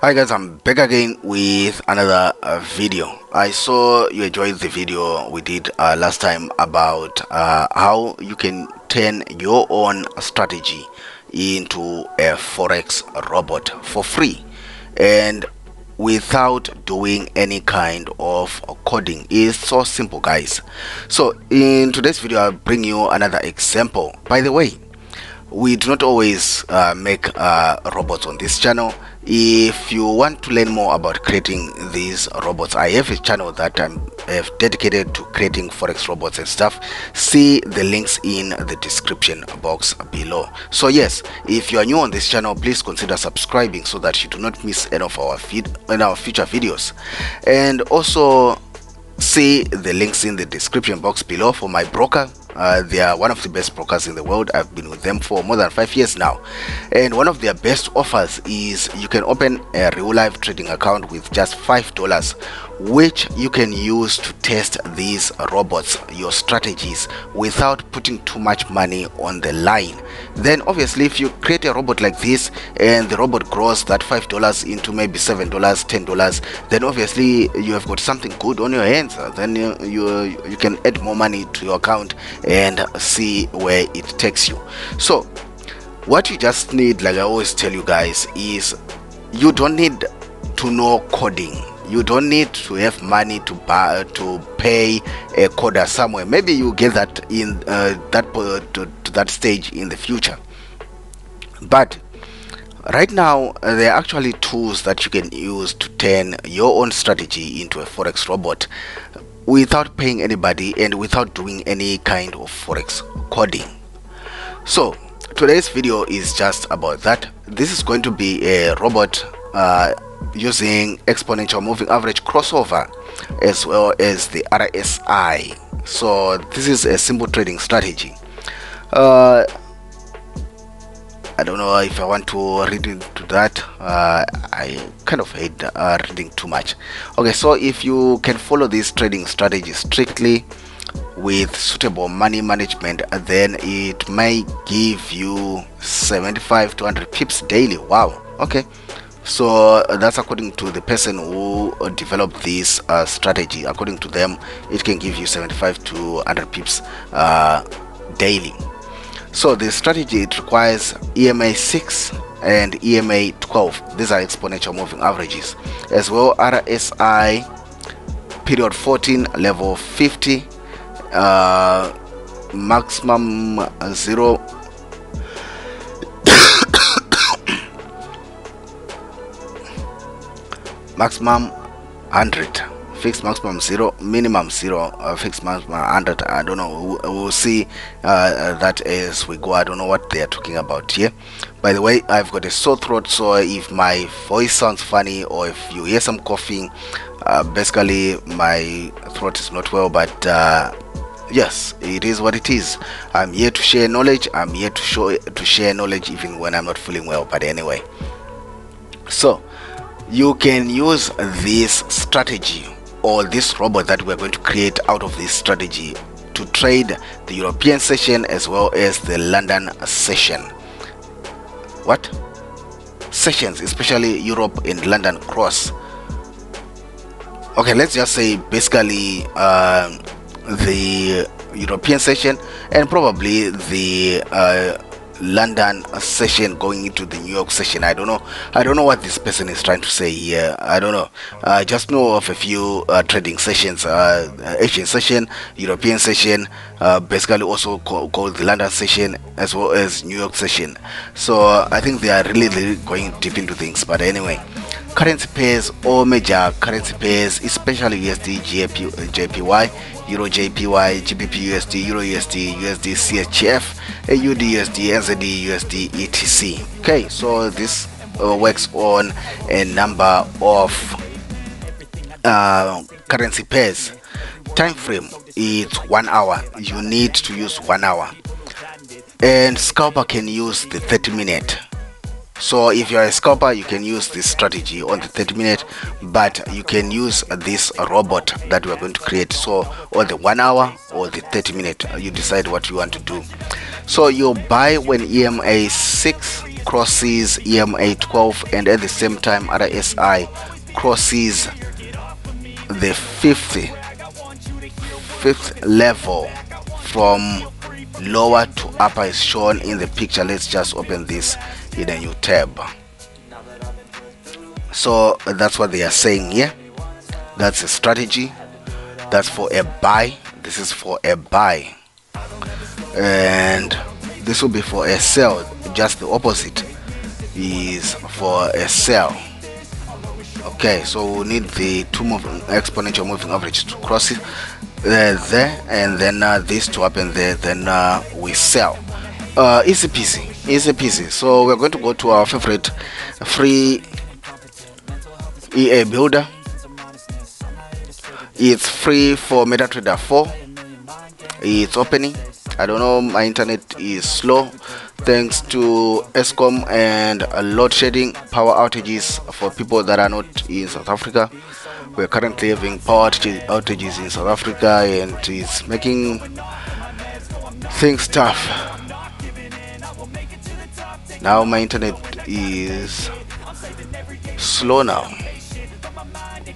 Hi guys, I'm back again with another uh, video. I saw you enjoyed the video we did uh, last time about uh, how you can turn your own strategy into a forex robot for free and without doing any kind of coding. It's so simple guys. So in today's video i'll bring you another example. By the way we do not always uh, make uh, robots on this channel if you want to learn more about creating these robots i have a channel that i'm have dedicated to creating forex robots and stuff. See the links in the description box below. So yes if you are new on this channel please consider subscribing so that you do not miss any of our feed in our future videos. And also see the links in the description box below for my broker uh, they are one of the best brokers in the world. I've been with them for more than five years now. And one of their best offers is you can open a real life trading account with just $5 which you can use to test these robots your strategies without putting too much money on the line then obviously if you create a robot like this and the robot grows that five dollars into maybe seven dollars ten dollars then obviously you have got something good on your hands then you, you you can add more money to your account and see where it takes you. So what you just need like i always tell you guys is you don't need to know coding. You don't need to have money to buy to pay a coder somewhere. Maybe you get that in uh, that uh, to, to that stage in the future. But right now uh, there are actually tools that you can use to turn your own strategy into a forex robot without paying anybody and without doing any kind of forex coding. So today's video is just about that. This is going to be a robot uh, using exponential moving average crossover as well as the RSI so this is a simple trading strategy. Uh, I don't know if I want to read into that. Uh, I kind of hate uh, reading too much. Okay so if you can follow this trading strategy strictly with suitable money management then it may give you 75 to 100 pips daily. Wow. Okay. So uh, that's according to the person who uh, developed this uh, strategy. According to them it can give you 75 to 100 pips uh, daily so the strategy it requires EMA 6 and EMA 12 these are exponential moving averages. As well RSI period 14 level 50 uh, maximum 0 maximum 100 fixed maximum 0 minimum 0 uh, fixed maximum 100 i don't know. We'll, we'll see uh, uh, that as we go. I don't know what they are talking about here. By the way i've got a sore throat so if my voice sounds funny or if you hear some coughing uh, basically my throat is not well but uh, yes it is what it is. I'm here to share knowledge. I'm here to show to share knowledge even when i'm not feeling well. But anyway so you can use this strategy or this robot that we're going to create out of this strategy to trade the European session as well as the London session. What? Sessions especially Europe and London cross. Okay let's just say basically uh, the European session and probably the uh, London session going into the New York session. I don't know. I don't know what this person is trying to say here. I don't know. I just know of a few uh, trading sessions: uh, Asian session, European session, uh, basically also called, called the London session as well as New York session. So uh, I think they are really, really going deep into things. But anyway, currency pairs or major currency pairs, especially USD, JP, JPY Euro JPY, GBP USD, Euro USD, USD CHF, AUD USD, NZD USD, ETC. Okay, so this uh, works on a number of uh, currency pairs. Time frame is one hour. You need to use one hour, and scalper can use the 30 minute so if you're a scalper you can use this strategy on the 30 minute but you can use this robot that we're going to create. So or the one hour or the 30 minute uh, you decide what you want to do. So you buy when ema 6 crosses EMA 12 and at the same time RSI crosses the fifth fifth level from lower to upper is shown in the picture. Let's just open this in a new tab. So that's what they are saying here. That's a strategy. That's for a buy. This is for a buy. And this will be for a sell. Just the opposite is for a sell. Okay so we need the two moving exponential moving average to cross it there and then uh, this to happen there then uh, we sell. Uh, easy peasy easy peasy. So we're going to go to our favorite free EA builder. It's free for MetaTrader 4 it's opening. I don't know my internet is slow thanks to Eskom and load shedding power outages for people that are not in South Africa we're currently having power outages in South Africa and it's making things tough. Now my internet is slow now.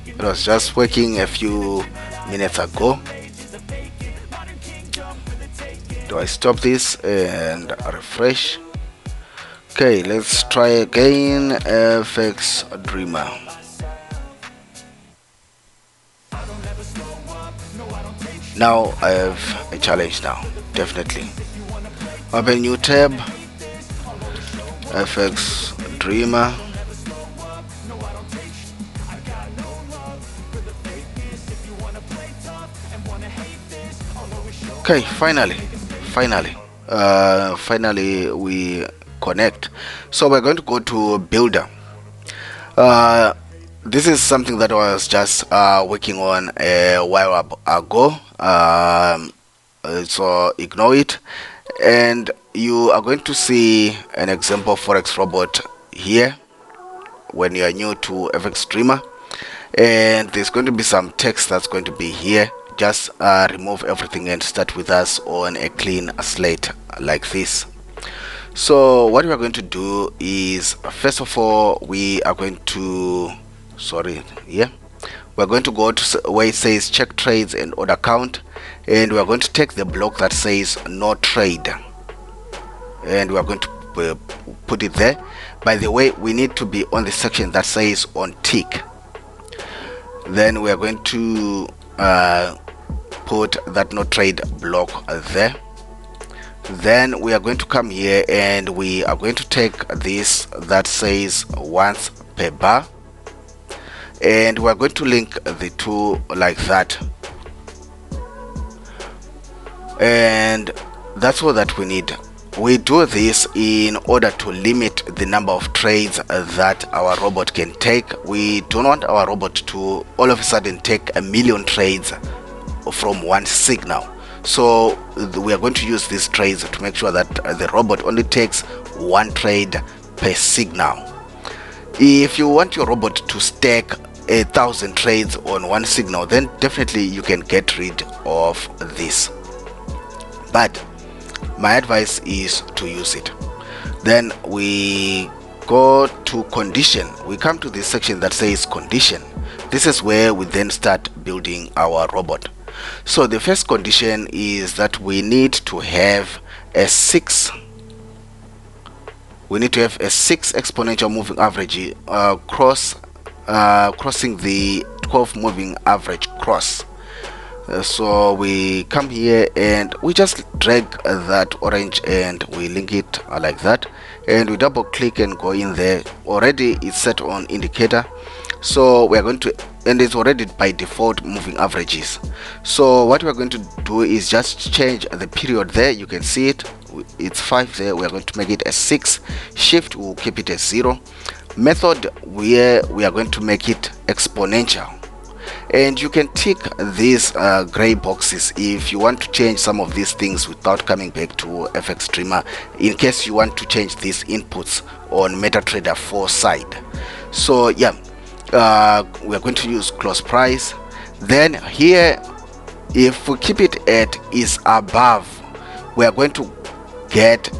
It was just working a few minutes ago. Do I stop this and refresh? Okay let's try again FX Dreamer now I have a challenge now definitely. Open new tab FX Dreamer. Okay finally finally uh, finally we connect. So we're going to go to builder. Uh, this is something that I was just uh, working on a while ago. Um, so ignore it. And you are going to see an example forex robot here when you are new to fxDreema. And there's going to be some text that's going to be here. Just uh, remove everything and start with us on a clean slate like this. So what we are going to do is first of all we are going to sorry. Yeah. We're going to go to where it says check trades and order count and we're going to take the block that says no trade. And we're going to put it there. By the way we need to be on the section that says on tick. Then we are going to uh, put that no trade block there. Then we are going to come here and we are going to take this that says once per bar and we're going to link the two like that. And that's all that we need. We do this in order to limit the number of trades that our robot can take. We don't want our robot to all of a sudden take a million trades from one signal. So we are going to use these trades to make sure that the robot only takes one trade per signal. If you want your robot to stack a thousand trades on one signal then definitely you can get rid of this. But my advice is to use it. Then we go to condition. We come to this section that says condition. This is where we then start building our robot. So the first condition is that we need to have a 6 we need to have a 6 exponential moving average uh, cross uh, crossing the 12 moving average cross. Uh, so we come here and we just drag that orange and we link it like that. And we double click and go in there. Already it's set on indicator. So we're going to and it's already by default moving averages. So what we're going to do is just change the period there. You can see it. It's five there. We're going to make it a six. Shift we'll keep it as zero method where we are going to make it exponential. And you can tick these uh, gray boxes if you want to change some of these things without coming back to fxDreema in case you want to change these inputs on MetaTrader 4 side. So yeah uh, we're going to use close price. Then here if we keep it at is above we are going to get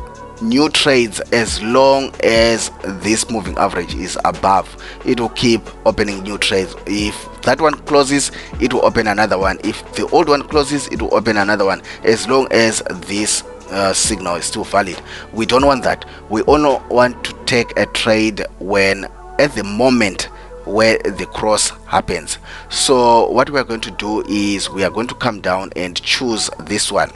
new trades as long as this moving average is above. It will keep opening new trades. If that one closes it will open another one. If the old one closes it will open another one. As long as this uh, signal is still valid. We don't want that. We only want to take a trade when at the moment where the cross happens. So what we are going to do is we are going to come down and choose this one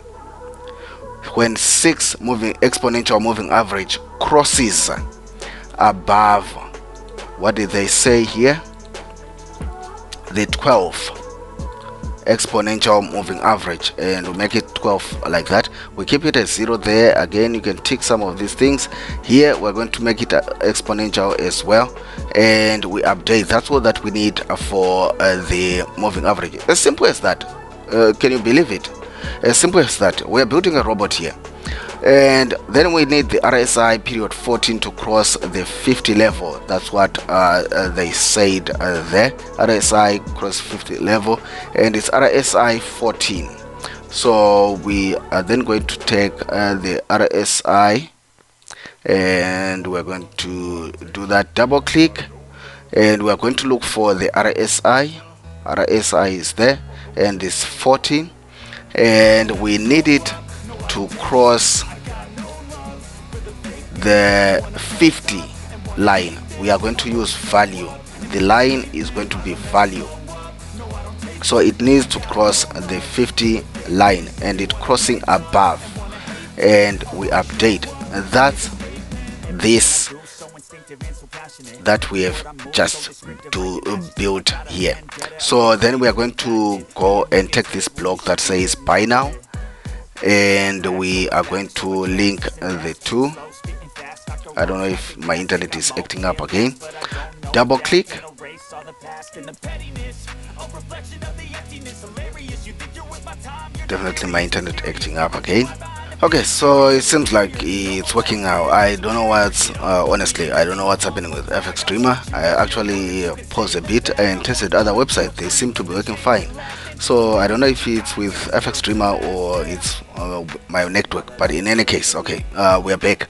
when six moving exponential moving average crosses above what did they say here? The 12 exponential moving average and we make it 12 like that. We keep it as zero there. Again you can tick some of these things. Here we're going to make it exponential as well and we update. That's all that we need for uh, the moving average. As simple as that. Uh, can you believe it as simple as that we're building a robot here. And then we need the RSI period 14 to cross the 50 level. That's what uh, uh, they said uh, there. RSI cross 50 level and it's RSI 14 so we are then going to take uh, the RSI and we're going to do that double click and we're going to look for the RSI RSI is there and it's 14 and we need it to cross the 50 line. We are going to use value. The line is going to be value. So it needs to cross the 50 line and it crossing above. And we update that's this that we have just to build here. So then we are going to go and take this block that says buy now and we are going to link the two. I don't know if my internet is acting up again. Double click. Definitely my internet acting up again okay so it seems like it's working now. I don't know what's uh, honestly i don't know what's happening with fxDreema. I actually paused a bit and tested other websites. They seem to be working fine. So i don't know if it's with fxDreema or it's uh, my network but in any case okay uh, we're back.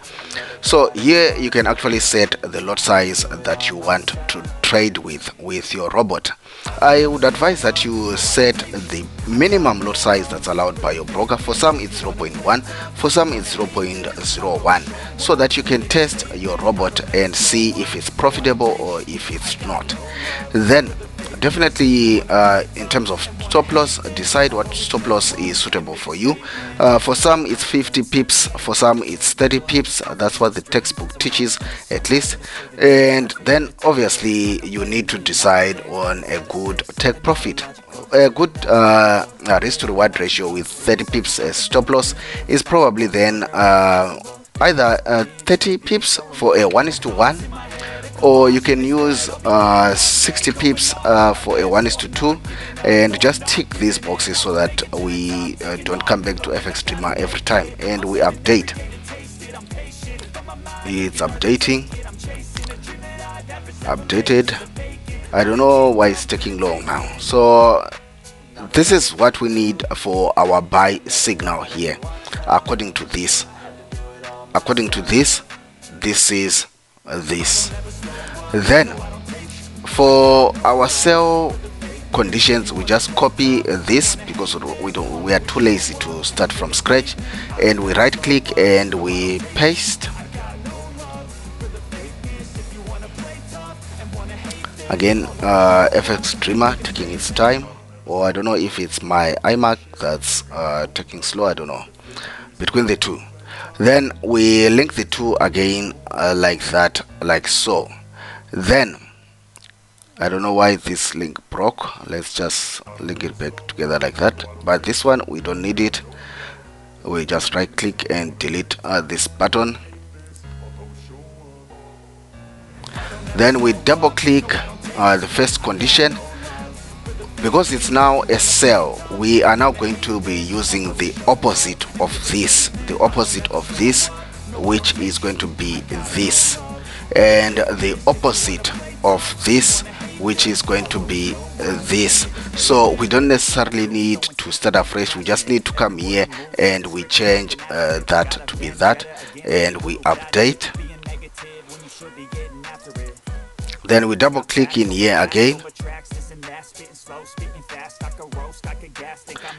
So here you can actually set the lot size that you want to trade with with your robot I would advise that you set the minimum lot size that's allowed by your broker. For some it's 0.1, for some it's 0.01 so that you can test your robot and see if it's profitable or if it's not. Then definitely uh, in terms of stop loss decide what stop loss is suitable for you. Uh, for some it's 50 pips. For some it's 30 pips. That's what the textbook teaches at least. And then obviously you need to decide on a good take profit. A good uh, risk to reward ratio with 30 pips as stop loss is probably then uh, either uh, 30 pips for a 1 is to 1 or you can use uh, 60 pips uh, for a 1 is to 2 and just tick these boxes so that we uh, don't come back to fxDreema every time. And we update. It's updating. Updated. I don't know why it's taking long now. So this is what we need for our buy signal here. According to this. According to this this is this. Then for our sell conditions we just copy this because we don't we are too lazy to start from scratch. And we right click and we paste. Again uh, fxDreema taking its time. Or I don't know if it's my iMac that's uh, taking slow I don't know. Between the two then we link the two again uh, like that like so. Then I don't know why this link broke. Let's just link it back together like that. But this one we don't need it. We just right click and delete uh, this button. Then we double click uh, the first condition because it's now a sell we are now going to be using the opposite of this the opposite of this which is going to be this. And the opposite of this which is going to be this. So we don't necessarily need to start afresh. We just need to come here and we change uh, that to be that and we update. Then we double click in here again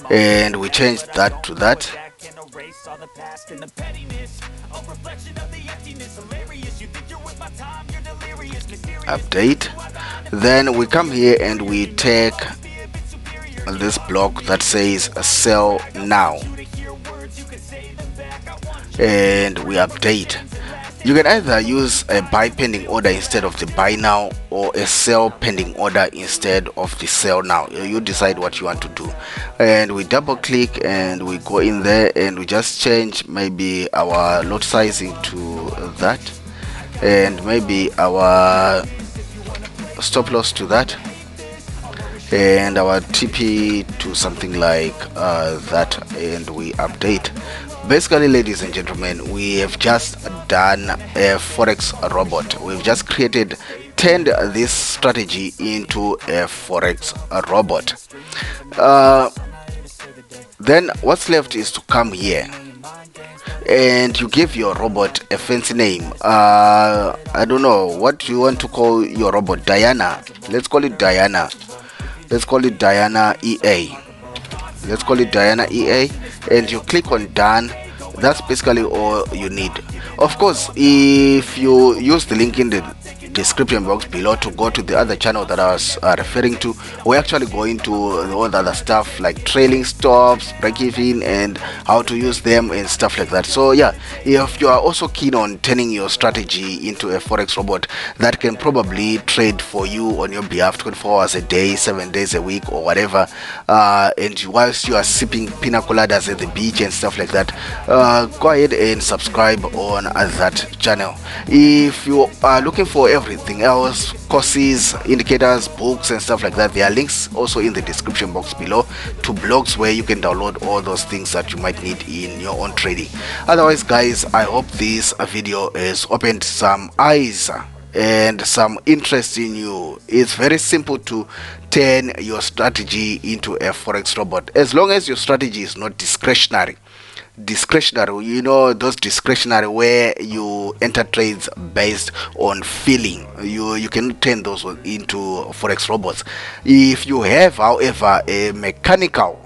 and we change that to that. Update. Then we come here and we take this block that says sell now. And we update you can either use a buy pending order instead of the buy now or a sell pending order instead of the sell now. You decide what you want to do. And we double click and we go in there and we just change maybe our lot sizing to that and maybe our stop loss to that and our TP to something like uh, that and we update basically ladies and gentlemen we have just done a forex robot. We've just created turned this strategy into a forex robot. Uh, then what's left is to come here and you give your robot a fancy name. Uh, i don't know what you want to call your robot? Diana. Let's call it diana. Let's call it diana ea let's call it diana ea and you click on done. That's basically all you need. Of course if you use the link in the description box below to go to the other channel that I was uh, referring to. We're actually going to all the other stuff like trailing stops, break even, and how to use them and stuff like that. So yeah, if you are also keen on turning your strategy into a forex robot that can probably trade for you on your behalf 24 hours a day, seven days a week, or whatever, uh, and whilst you are sipping pina coladas at the beach and stuff like that, uh, go ahead and subscribe on that channel. If you are looking for everything else courses indicators books and stuff like that. There are links also in the description box below to blogs where you can download all those things that you might need in your own trading. Otherwise guys i hope this video has opened some eyes and some interest in you. It's very simple to turn your strategy into a forex robot. As long as your strategy is not discretionary discretionary you know those discretionary where you enter trades based on feeling. You you can turn those into forex robots. If you have however a mechanical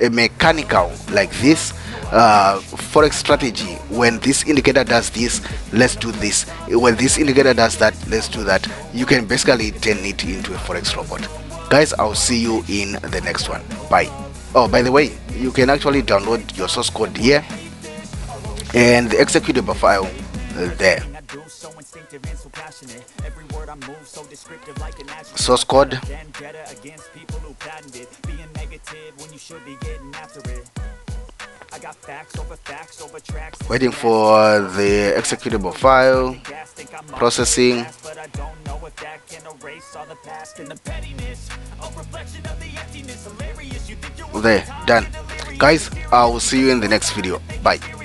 a mechanical like this uh, forex strategy when this indicator does this let's do this. When this indicator does that let's do that. You can basically turn it into a forex robot. Guys i'll see you in the next one. Bye oh by the way you can actually download your source code here and the executable file uh, there. Source code. Waiting for the executable file processing there. Done. Guys i will see you in the next video. Bye